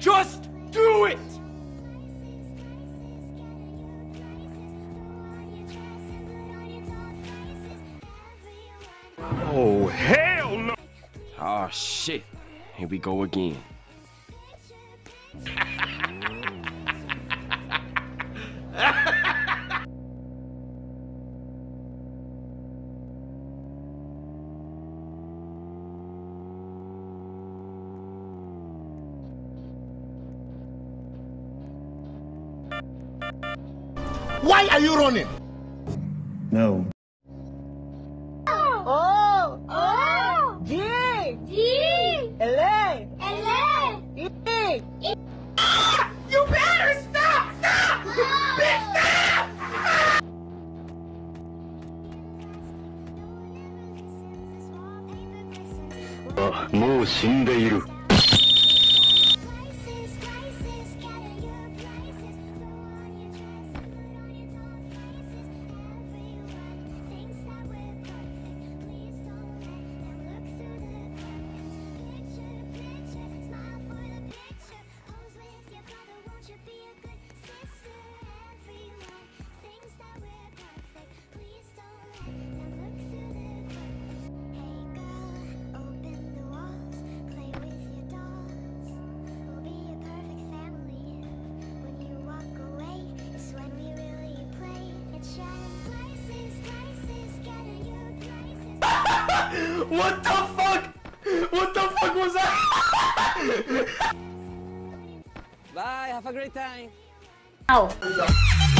Just do it! Oh, hell no! Oh shit. Here we go again. Why are you running? No. O, O, G, G, L, L, E, You better stop! Stop! Bitch, stop! Ah, もう死んでいる。 What the fuck? What the fuck was that? Bye, have a great time. Ow.